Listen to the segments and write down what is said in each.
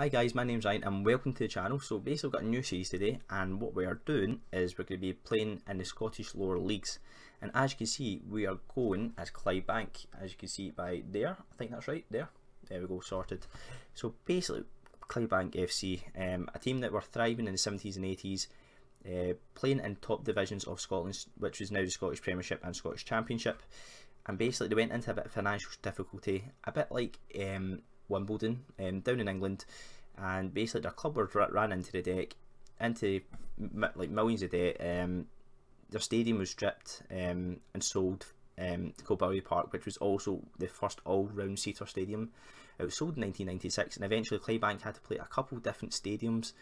Hi guys, my name's Ryan and welcome to the channel. So basically we've got a new series today and what we are doing is we're going to be playing in the Scottish lower leagues and as you can see we are going as Clydebank as you can see by there, I think that's right, there, there we go, sorted. So basically Clydebank FC, um, a team that were thriving in the 70s and 80s uh, playing in top divisions of Scotland which is now the Scottish Premiership and Scottish Championship and basically they went into a bit of financial difficulty, a bit like um, Wimbledon um, down in England, and basically their club were ran into the deck, into like millions of debt. Um, their stadium was stripped um, and sold um, to Kilbowie Park, which was also the first all-round seater stadium. It was sold in 1996, and eventually Clydebank had to play a couple different stadiums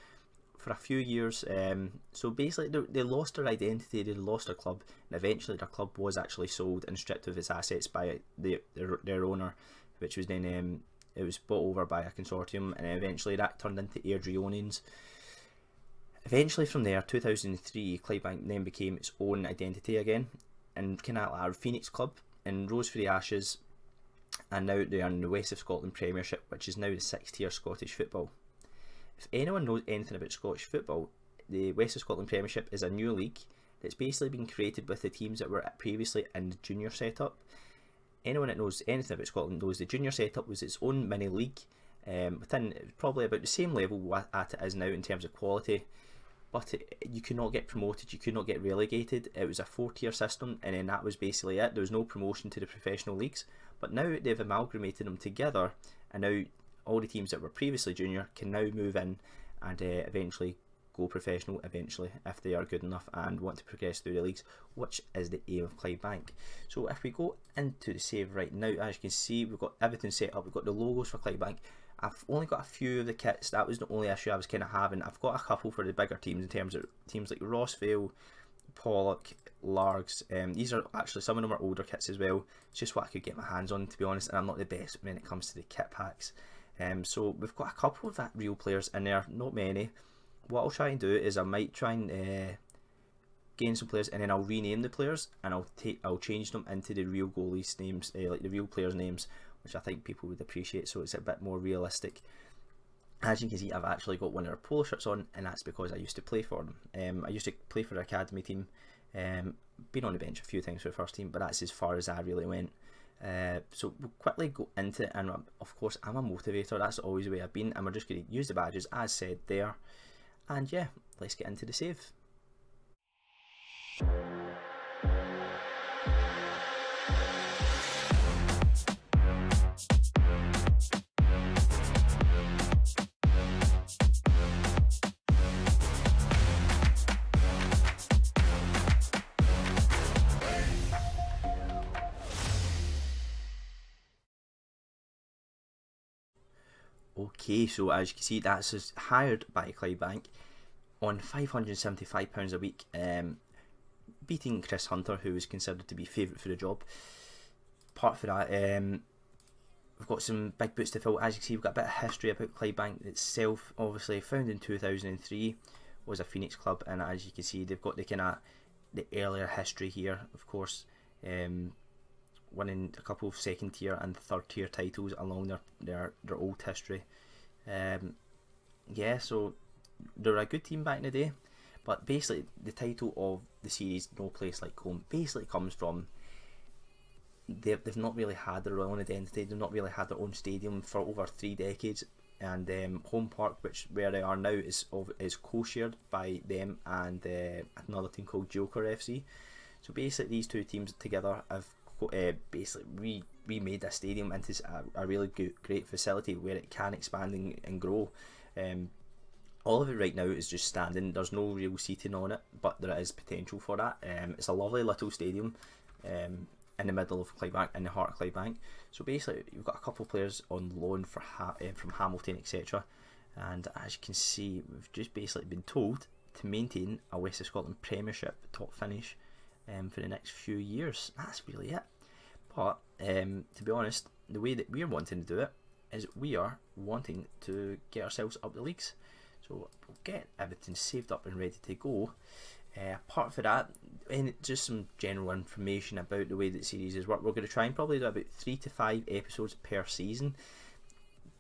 for a few years. Um, so basically, they, they, lost their identity, they lost their club, and eventually their club was actually sold and stripped of its assets by the, their, their owner, which was then um, it was bought over by a consortium, and eventually that turned into Airdrieonians. Eventually, from there, 2003, Clydebank then became its own identity again, and kind of like Phoenix Club, and rose for the ashes, and now they are in the West of Scotland Premiership, which is now the sixth tier Scottish football. If anyone knows anything about Scottish football, the West of Scotland Premiership is a new league that's basically been created with the teams that were previously in the junior setup anyone that knows anything about Scotland knows the junior setup was its own mini league um, within probably about the same level at it is now in terms of quality but it, you could not get promoted you could not get relegated it was a four tier system and then that was basically it there was no promotion to the professional leagues but now they've amalgamated them together and now all the teams that were previously junior can now move in and uh, eventually go professional eventually if they are good enough and want to progress through the leagues, which is the aim of Clydebank. So if we go into the save right now, as you can see, we've got everything set up. We've got the logos for Clydebank. I've only got a few of the kits. That was the only issue I was kind of having. I've got a couple for the bigger teams in terms of teams like Rossvale, Pollok, Largs. Um, these are actually some of them are older kits as well. It's just what I could get my hands on to be honest, and I'm not the best when it comes to the kit packs. Um, so we've got a couple of that real players in there, not many what I'll try and do is I might try and uh, gain some players and then I'll rename the players and I'll take I'll change them into the real goalies names uh, like the real players names which I think people would appreciate so it's a bit more realistic. As you can see I've actually got one of their polo shirts on and that's because I used to play for them. Um, I used to play for the academy team. Um, been on the bench a few times for the first team but that's as far as I really went. Uh, so we'll quickly go into it and um, of course I'm a motivator. That's always the way I've been and we're just going to use the badges as said there and yeah, let's get into the save. So as you can see, that's hired by Clydebank on £575 a week, um, beating Chris Hunter, who was considered to be favourite for the job. Apart from that, um, we've got some big boots to fill. As you can see, we've got a bit of history about Clydebank itself. Obviously, founded in 2003, was a Phoenix club, and as you can see, they've got the kind of the earlier history here. Of course, um, winning a couple of second tier and third tier titles along their their, their old history. Um, yeah, so they were a good team back in the day. But basically, the title of the series, No Place Like Holm, basically comes from they've, they've not really had their own identity. They've not really had their own stadium for over three decades. And um, Holm Park, which where they are now, is is co-shared by them and uh, another team called Yoker FC. So basically, these two teams together have uh, basically re remade the stadium into a, a really good, great facility where it can expand and, and grow. Um, all of it right now is just standing. There's no real seating on it, but there is potential for that. Um, it's a lovely little stadium um, in the middle of Clydebank, in the heart of Clydebank. So basically, you've got a couple of players on loan for ha uh, from Hamilton, etc. And as you can see, we've just basically been told to maintain a West of Scotland Premiership top finish um, for the next few years. That's really it. But um, to be honest, the way that we're wanting to do it is we are wanting to get ourselves up the leagues. So we'll get everything saved up and ready to go. Uh, apart from that, and just some general information about the way that series is work. We're going to try and probably do about three to five episodes per season.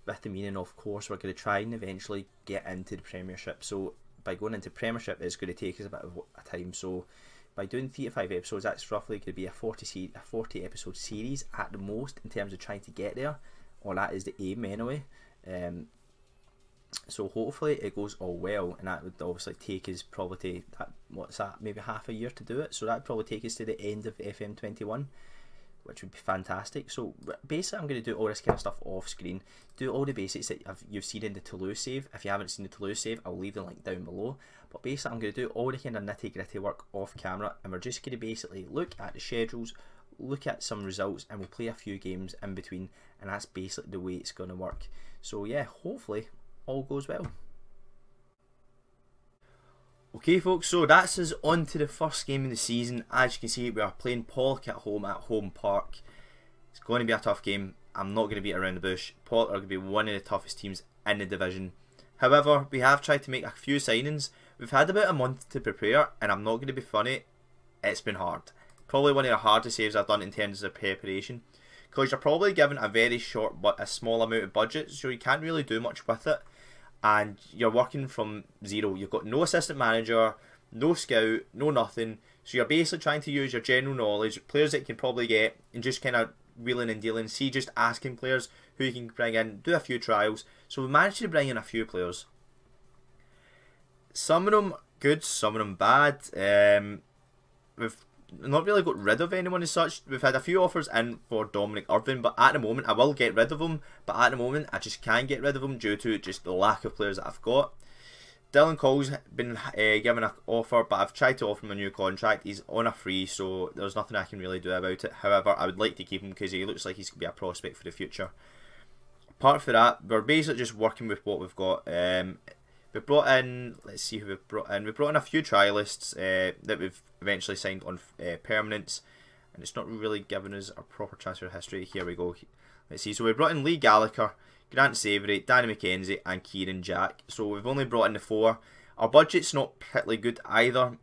with the meaning of course we're going to try and eventually get into the Premiership. So by going into Premiership, it's going to take us a bit of a time. So by doing three to five episodes, that's roughly going to be a 40, a 40 episode series at the most in terms of trying to get there, or that is the aim anyway. Um, so hopefully it goes all well, and that would obviously take us probably to that what's that maybe half a year to do it. So that probably take us to the end of FM21 which would be fantastic. So basically, I'm going to do all this kind of stuff off screen, do all the basics that I've, you've seen in the Toulouse save. If you haven't seen the Toulouse save, I'll leave the link down below. But basically, I'm going to do all the kind of nitty gritty work off camera, and we're just going to basically look at the schedules, look at some results, and we'll play a few games in between, and that's basically the way it's going to work. So yeah, hopefully all goes well. Okay folks, so that's us on to the first game of the season. As you can see, we are playing Pollok at home at Holm Park. It's going to be a tough game. I'm not going to beat around the bush. Pollok are going to be one of the toughest teams in the division. However, we have tried to make a few signings. We've had about a month to prepare, and I'm not going to be funny, it's been hard. Probably one of the hardest saves I've done in terms of preparation. Because you're probably given a very short but a small amount of budget, so you can't really do much with it and you're working from zero. You've got no assistant manager, no scout, no nothing. So you're basically trying to use your general knowledge, players that you can probably get, and just kind of wheeling and dealing. See, just asking players who you can bring in, do a few trials. So we managed to bring in a few players. Some of them good, some of them bad. Um, we've not really got rid of anyone as such. We've had a few offers in for Dominic Irvine, but at the moment I will get rid of him. But at the moment I just can't get rid of him due to just the lack of players that I've got. Dylan Cole's been uh, given an offer, but I've tried to offer him a new contract. He's on a free, so there's nothing I can really do about it. However, I would like to keep him because he looks like he's going to be a prospect for the future. Apart from that, we're basically just working with what we've got. Um, we brought in, let's see who we've brought in. We brought in a few trialists uh, that we've eventually signed on uh, permanence, and it's not really given us a proper transfer history. Here we go. Let's see. So we brought in Lee Gallagher, Grant Savoury, Danny McKenzie, and Kieran Jack. So we've only brought in the four. Our budget's not particularly good either.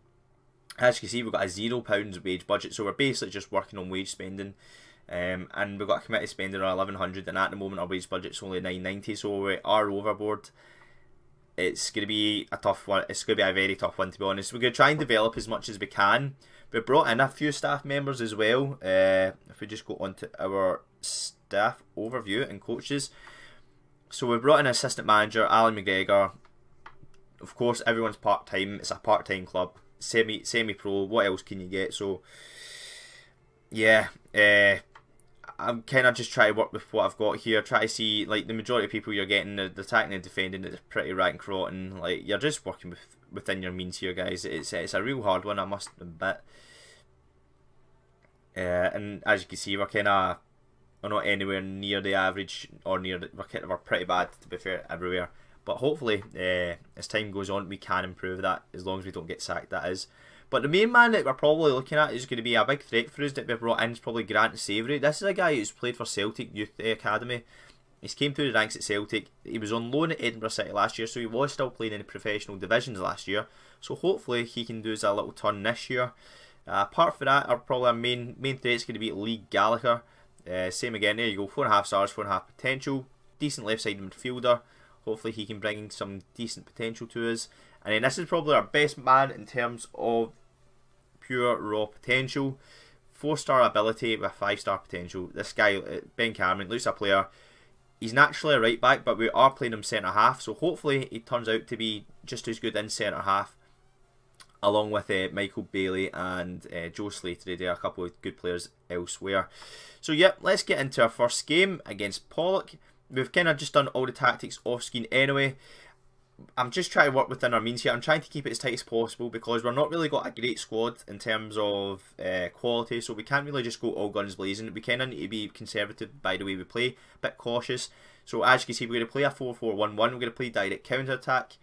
As you can see, we've got a zero pounds wage budget, so we're basically just working on wage spending. Um, and we've got a committee spending on 1100 and at the moment our wage budget's only 990 so we are overboard it's going to be a tough one. It's going to be a very tough one, to be honest. We're going to try and develop as much as we can. We brought in a few staff members as well. Uh, if we just go on to our staff overview and coaches. So we brought in assistant manager, Alan McGregor. Of course, everyone's part time. It's a part time club. Semi semi pro. What else can you get? So, yeah. Uh, I'm kind of just trying to work with what I've got here. Try to see like the majority of people you're getting, the, the attacking and defending is pretty rank rotten. Like you're just working with within your means here, guys. It's it's a real hard one, I must admit. Uh, and as you can see, we're kind of we're not anywhere near the average or near the, we're kind of we're pretty bad to be fair everywhere. But hopefully, uh, as time goes on, we can improve that as long as we don't get sacked. That is. But the main man that we're probably looking at is going to be a big threat for us that we've brought in is probably Grant Savoury. This is a guy who's played for Celtic Youth Academy. He's came through the ranks at Celtic. He was on loan at Edinburgh City last year, so he was still playing in the professional divisions last year. So hopefully he can do us a little turn this year. Uh, apart from that, our probably our main main threat is going to be Lee Gallagher. Uh, same again, there you go, four and a half stars, four and a half potential. Decent left side midfielder. Hopefully he can bring some decent potential to us. And then this is probably our best man in terms of pure raw potential. Four star ability with five star potential. This guy, uh, Ben Cameron, looks a player. He's naturally a right back, but we are playing him centre half, so hopefully he turns out to be just as good in centre half, along with uh, Michael Bailey and uh, Joe Slater. They are a couple of good players elsewhere. So, yeah, let's get into our first game against Pollok. We've kind of just done all the tactics off screen anyway. I'm just trying to work within our means here. I'm trying to keep it as tight as possible because we're not really got a great squad in terms of uh, quality, so we can't really just go all guns blazing. We kind of need to be conservative by the way we play, a bit cautious. So as you can see, we're going to play a 4-4-1-1. We're going to play direct counter attack.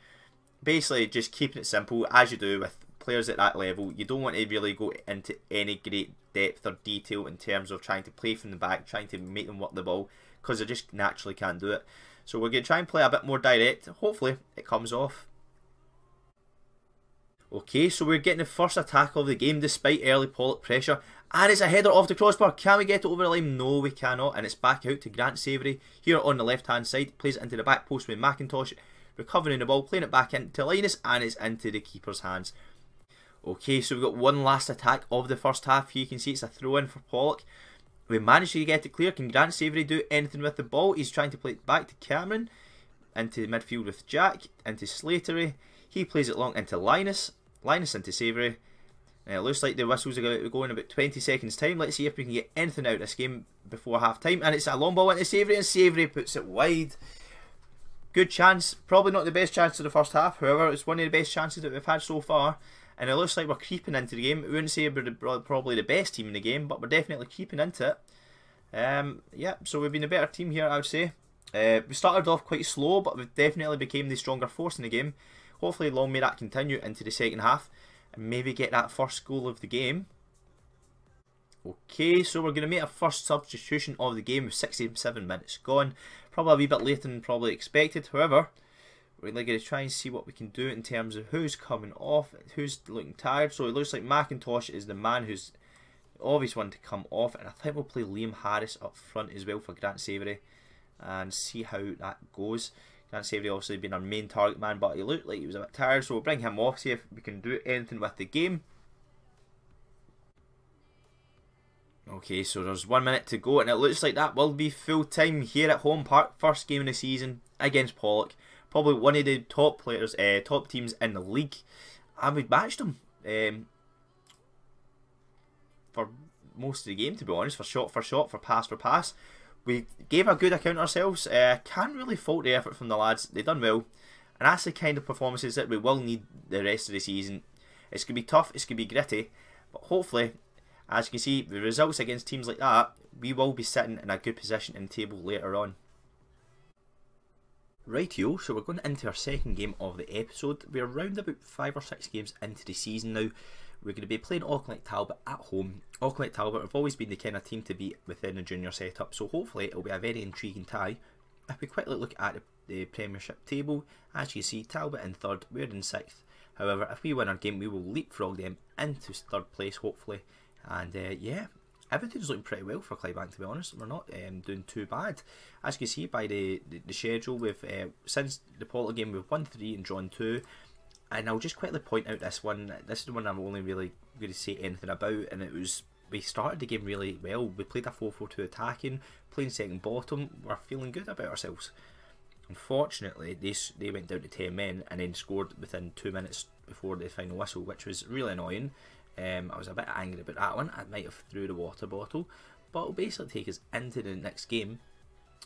Basically, just keeping it simple as you do with players at that level. You don't want to really go into any great depth or detail in terms of trying to play from the back, trying to make them work the ball because they just naturally can't do it. So we're going to try and play a bit more direct. Hopefully it comes off. Okay, so we're getting the first attack of the game despite early Pollok pressure. And it's a header off the crossbar. Can we get it over the line? No, we cannot. And it's back out to Grant Savoury here on the left hand side. Plays it into the back post with McIntosh recovering the ball, playing it back into Linus, and it's into the keeper's hands. Okay, so we've got one last attack of the first half. Here you can see it's a throw in for Pollok. We managed to get it clear. Can Grant Savoury do anything with the ball? He's trying to play it back to Cameron. Into midfield with Jack. Into Slattery. He plays it long into Linus. Linus into Savoury. Uh, it looks like the whistles are going to go in about 20 seconds time. Let's see if we can get anything out of this game before half time. And it's a long ball into Savoury and Savoury puts it wide. Good chance. Probably not the best chance of the first half. However, it's one of the best chances that we've had so far and it looks like we're creeping into the game. We wouldn't say we're probably the best team in the game, but we're definitely creeping into it. Um, yeah, so we've been a better team here, I would say. Uh, we started off quite slow, but we definitely became the stronger force in the game. Hopefully, long may that continue into the second half, and maybe get that first goal of the game. Okay, so we're going to make a first substitution of the game with 67 minutes gone. Probably a wee bit later than probably expected. However, we're going to try and see what we can do in terms of who's coming off, who's looking tired. So it looks like McIntosh is the man who's the obvious one to come off. And I think we'll play Liam Harris up front as well for Grant Savoury and see how that goes. Grant Savoury obviously being our main target man, but he looked like he was a bit tired. So we'll bring him off, see if we can do anything with the game. Okay, so there's one minute to go, and it looks like that will be full time here at Holm Park. First game of the season against Pollok probably one of the top players, uh, top teams in the league, and we matched them um, for most of the game. To be honest, for shot for shot, for pass for pass, we gave a good account ourselves. Uh, can't really fault the effort from the lads; they done well, and that's the kind of performances that we will need the rest of the season. It's gonna be tough, it's gonna be gritty, but hopefully, as you can see, the results against teams like that, we will be sitting in a good position in the table later on. Rightio, so we're going into our second game of the episode. We're around about five or six games into the season now. We're going to be playing Auchinleck Talbot at home. Auchinleck Talbot have always been the kind of team to beat within the junior setup, so hopefully it'll be a very intriguing tie. If we quickly look at the, the Premiership table, as you see, Talbot in third, we're in sixth. However, if we win our game, we will leapfrog them into third place, hopefully. And uh, yeah, everything's looking pretty well for Clydebank to be honest. We're not um, doing too bad. As you can see by the, the, the schedule, we've uh, since the Portal game we've won three and drawn two. And I'll just quickly point out this one. This is the one I'm only really going to say anything about, and it was we started the game really well. We played a 4-4-2 attacking, playing second bottom. We're feeling good about ourselves. Unfortunately, they they went down to 10 men and then scored within two minutes before the final whistle, which was really annoying. Um, I was a bit angry about that one. I might have threw the water bottle, but it'll basically take us into the next game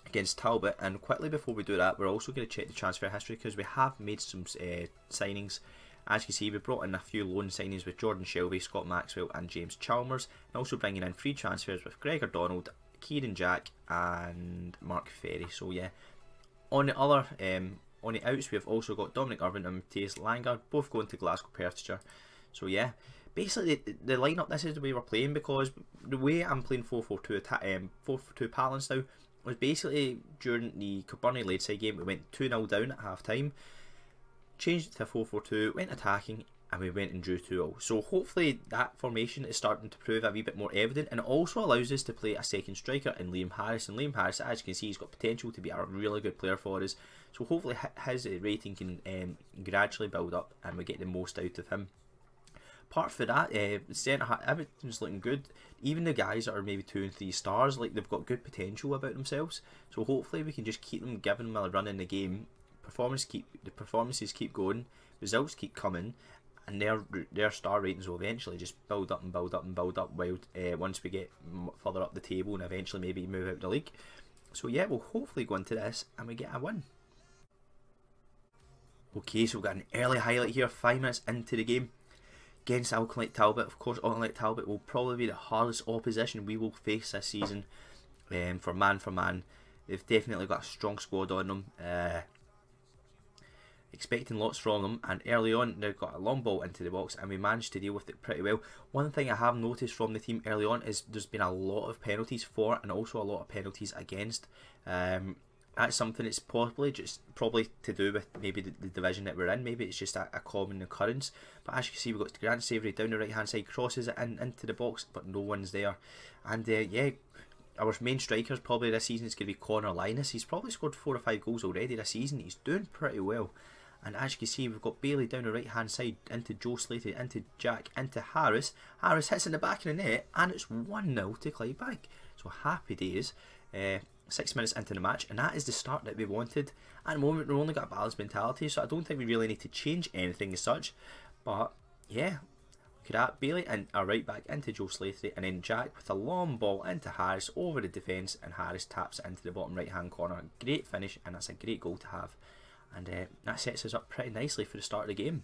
against Talbot. And quickly before we do that, we're also going to check the transfer history because we have made some uh, signings. As you can see, we brought in a few loan signings with Jordan Shelby, Scott Maxwell, and James Chalmers, and also bringing in free transfers with Gregor Donald, Kieran Jack, and Mark Ferry. So yeah, on the other um, on the outs, we have also got Dominic Irvin and Matthias Langard, both going to Glasgow Perthshire. So yeah, basically the, the lineup this is the way we're playing because the way I'm playing 4-4-2 um 4-4-2 balance now was basically during the Kilbirnie Ladeside game we went 2-0 down at half time changed it to 4-4-2 went attacking and we went and drew 2-0 so hopefully that formation is starting to prove a wee bit more evident and also allows us to play a second striker in Liam Harris and Liam Harris as you can see he's got potential to be a really good player for us. So hopefully his rating can um, gradually build up and we get the most out of him apart from that, uh, centre everything's looking good. Even the guys that are maybe two and three stars, like they've got good potential about themselves. So hopefully we can just keep them, giving them a run in the game. Performance keep the performances keep going, results keep coming, and their their star ratings will eventually just build up and build up and build up. While uh, once we get further up the table and eventually maybe move out the league. So yeah, we'll hopefully go into this and we get a win. Okay, so we've got an early highlight here, five minutes into the game against Auchinleck Talbot. Of course, Auchinleck Talbot will probably be the hardest opposition we will face this season um, for man for man. They've definitely got a strong squad on them. Uh, expecting lots from them, and early on they've got a long ball into the box, and we managed to deal with it pretty well. One thing I have noticed from the team early on is there's been a lot of penalties for, and also a lot of penalties against. Um, that's something that's possibly just probably to do with maybe the, the division that we're in. Maybe it's just a, a, common occurrence. But as you can see, we've got Grant Savoury down the right hand side, crosses it in, into the box, but no one's there. And uh, yeah, our main strikers probably this season is going to be Connor Linus. He's probably scored four or five goals already this season. He's doing pretty well. And as you can see, we've got Bailey down the right hand side into Joe Slater, into Jack, into Harris. Harris hits in the back of the net, and it's 1 0 to Clydebank. So happy days. Uh, six minutes into the match, and that is the start that we wanted. At the moment, we've only got a balanced mentality, so I don't think we really need to change anything as such. But yeah, look at that. Bailey and a right back into Joe Slatery, and then Jack with a long ball into Harris over the defence, and Harris taps into the bottom right hand corner. Great finish, and that's a great goal to have. And uh, that sets us up pretty nicely for the start of the game.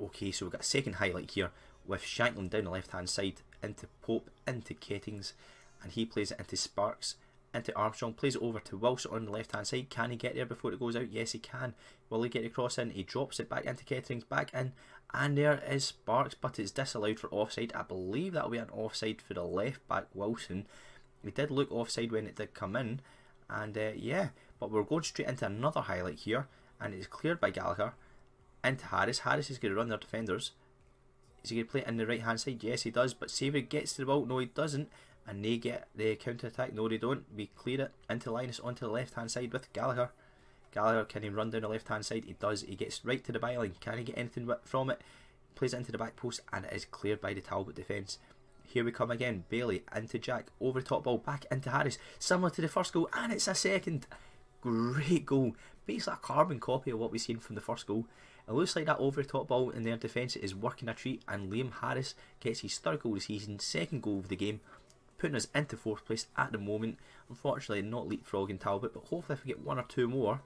Okay, so we've got a second highlight here with Shanklin down the left hand side into Pope, into Kettings, and he plays it into Sparks, into Armstrong, plays it over to Wilson on the left hand side. Can he get there before it goes out? Yes, he can. Will he get across in? He drops it back into Kettings, back in, and there is Sparks, but it's disallowed for offside. I believe that'll be an offside for the left back Wilson. It did look offside when it did come in, and uh, yeah, but we're going straight into another highlight here, and it's cleared by Gallagher into Harris. Harris is going to run their defenders. Is he going to play it in the right hand side? Yes, he does. But Savoury gets to the ball. No, he doesn't and they get the counter attack. No, they don't. We clear it into Linus onto the left hand side with Gallagher. Gallagher can he run down the left hand side? He does. He gets right to the byline. Can he get anything from it? Plays it into the back post and it is cleared by the Talbot defence. Here we come again. Bailey into Jack. Over the top ball. Back into Harris. Similar to the first goal. And it's a second. Great goal. Basically a carbon copy of what we've seen from the first goal. It looks like that over top ball in their defence is working a treat. And Liam Harris gets his third goal of the season. Second goal of the game putting us into fourth place at the moment. Unfortunately, not leapfrogging Talbot, but hopefully, if we get one or two more,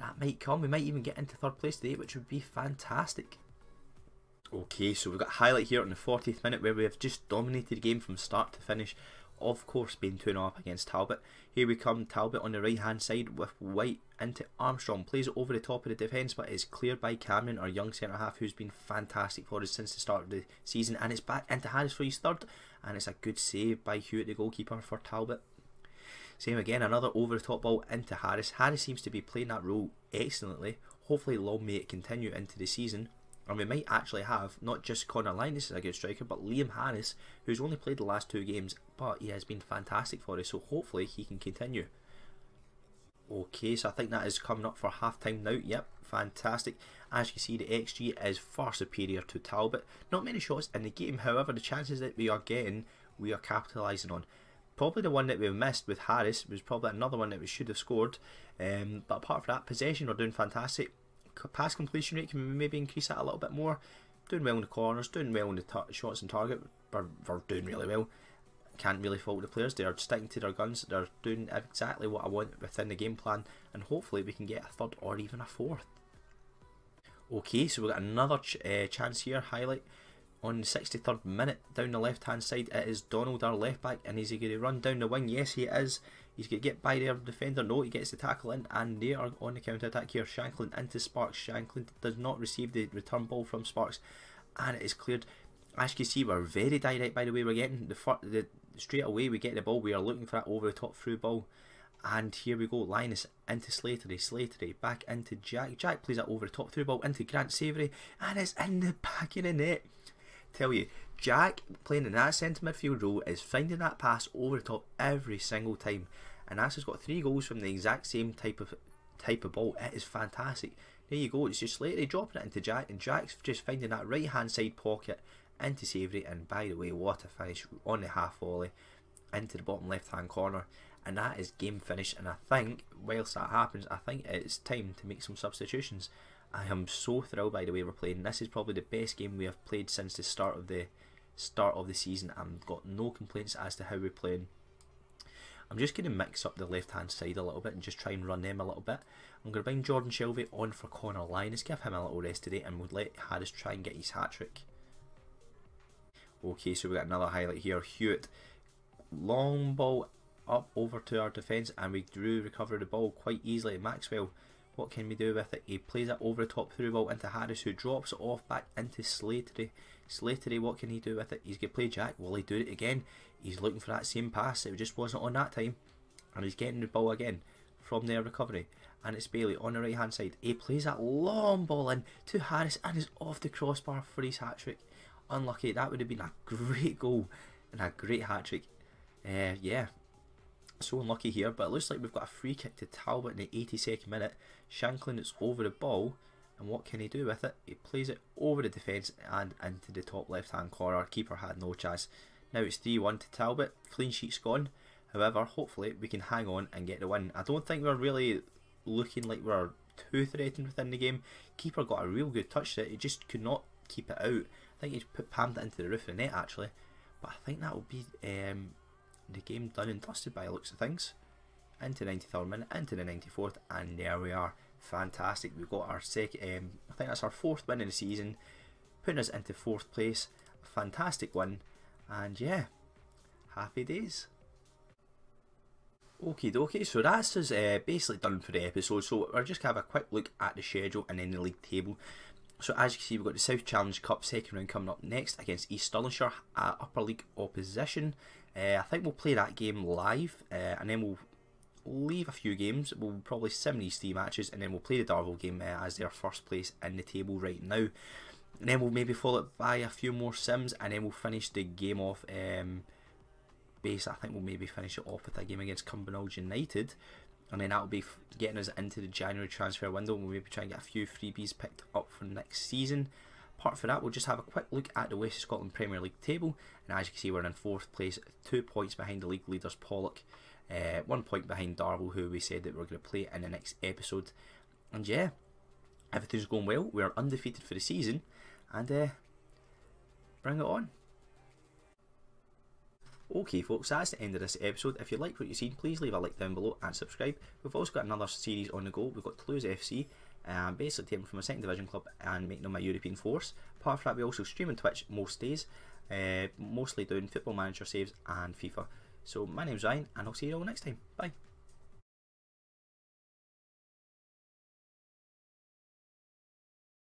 that might come. We might even get into third place today, which would be fantastic. Okay, so we've got highlight here in the 40th minute where we have just dominated the game from start to finish. Of course, being 2 0 up against Talbot. Here we come, Talbot on the right hand side with White into Armstrong. Plays it over the top of the defence, but is cleared by Cameron, our young centre half, who's been fantastic for us since the start of the season. And it's back into Harris for his third and it's a good save by Hewitt, the goalkeeper for Talbot. Same again, another over the top ball into Harris. Harris seems to be playing that role excellently. Hopefully, long may it continue into the season. And we might actually have not just Connor Linus as a good striker, but Liam Harris, who's only played the last two games, but he has been fantastic for us. So hopefully, he can continue. Okay, so I think that is coming up for half time now. Yep, fantastic. As you see, the XG is far superior to Talbot. Not many shots in the game, however, the chances that we are getting, we are capitalising on. Probably the one that we missed with Harris was probably another one that we should have scored. Um, but apart from that, possession, we're doing fantastic. Pass completion rate, can maybe increase that a little bit more? Doing well in the corners, doing well in the shots and target. We're, we're doing really well can't really fault the players. They are sticking to their guns. They're doing exactly what I want within the game plan, and hopefully we can get a third or even a fourth. Okay, so we've got another ch uh, chance here, highlight. On the 63rd minute, down the left hand side, it is Donald, our left back, and is he going to run down the wing? Yes, he is. He's going to get by their defender. No, he gets the tackle in, and they are on the counter attack here. Shanklin into Sparks. Shanklin does not receive the return ball from Sparks, and it is cleared. As you can see, we're very direct, by the way. We're getting the, the straight away, we get the ball. We are looking for that over the top through ball. And here we go, Linus into Slatery, Slatery back into Jack. Jack plays that over the top through ball into Grant Savoury, and it's in the back of the net. Tell you, Jack playing in that centre midfield role is finding that pass over the top every single time, and that's has got three goals from the exact same type of type of ball. It is fantastic. There you go. It's just Slatery dropping it into Jack, and Jack's just finding that right hand side pocket into Savoury, and by the way, what a finish on the half volley into the bottom left hand corner and that is game finished. And I think, whilst that happens, I think it's time to make some substitutions. I am so thrilled by the way we're playing. This is probably the best game we have played since the start of the start of the season. I've got no complaints as to how we're playing. I'm just going to mix up the left hand side a little bit and just try and run them a little bit. I'm going to bring Jordan Shelvey on for Connor Linus, give him a little rest today, and we'll let Harris try and get his hat trick. Okay, so we got another highlight here. Hewitt, long ball up over to our defence and we drew recover the ball quite easily. Maxwell, what can we do with it? He plays it over the top through ball into Harris who drops it off back into Slatery. Slatery, what can he do with it? He's going to play Jack. Will he do it again? He's looking for that same pass. It just wasn't on that time. and he's getting the ball again from their recovery. And it's Bailey on the right hand side. He plays that long ball in to Harris and is off the crossbar for his hat trick. Unlucky, that would have been a great goal and a great hat trick. Uh, yeah, so unlucky here, but it looks like we've got a free kick to Talbot in the 82nd minute. Shanklin is over the ball, and what can he do with it? He plays it over the defence and into the top left hand corner. Keeper had no chance. Now it's 3 1 to Talbot, clean sheet's gone. However, hopefully we can hang on and get the win. I don't think we're really looking like we're too threatened within the game. Keeper got a real good touch there, he just could not keep it out. I think he's put palmed it into the roof of the net actually. But I think that will be um, the game done and dusted by looks of things. Into 93rd minute, into the 94th, and there we are. Fantastic. We've got our second, um, I think that's our fourth win in the season, putting us into fourth place. A fantastic win, and yeah, happy days. Okie dokie, so that's us uh, basically done for the episode. So we're just going to have a quick look at the schedule and then the league table. So as you can see, we've got the South Challenge Cup second round coming up next against East Stirlingshire at Upper League opposition. Uh, I think we'll play that game live, uh, and then we'll leave a few games. We'll probably sim these three matches, and then we'll play the Darvel game uh, as their first place in the table right now. And then we'll maybe follow it by a few more sims, and then we'll finish the game off. Um, base, I think we'll maybe finish it off with a game against Cumbernauld United, and then that'll be getting us into the January transfer window. We'll maybe try and get a few freebies picked up for next season. Apart from that, we'll just have a quick look at the West Scotland Premier League table. And as you can see, we're in fourth place, two points behind the league leaders Pollok, uh, one point behind Darvel, who we said that we are going to play in the next episode. And yeah, everything's going well. We are undefeated for the season, and uh, bring it on. Okay folks, that's the end of this episode. If you like what you've seen, please leave a like down below and subscribe. We've also got another series on the go. We've got Toulouse FC, um, basically taking from a second division club and making them a European force. Apart from that, we also stream on Twitch most days, uh, mostly doing football manager saves and FIFA. So my name's Ryan, and I'll see you all next time. Bye.